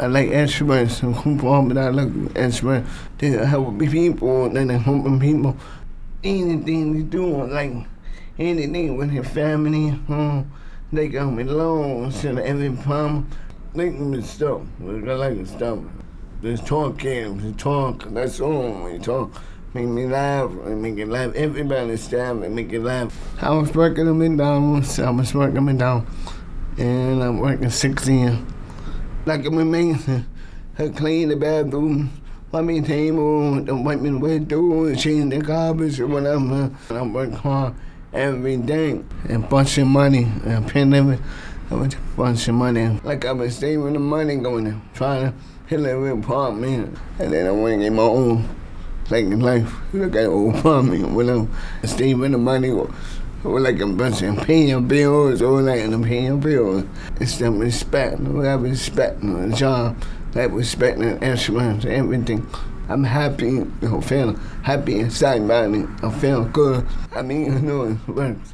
I like instruments and I like instruments to help people and helping people. Anything they do, like anything with your family, home, they got me loans and every problem. They can be stuff. I like stuff. There's talk games, talk, that's all you talk. Make me laugh, make it laugh. Everybody stand and make it laugh. I was working in down, I was working in down, and I'm working 16. Like I'm amazing. I clean the bathroom, wipe me table, don't wipe me the window, change the garbage or whatever. And I work hard every day and bunch of money and pandemic. I was bunch of money. Like I was saving the money going there, trying to hit little apartment. And then I went and get my own like life. Look at old apartment, whatever. Saving the money or, like a bunch of paying bills or like and paying your bills. It's some respect, have respect the job, that respect and instruments, everything. I'm happy, you know, feeling happy inside about me. I feel good. I mean, you know, it works.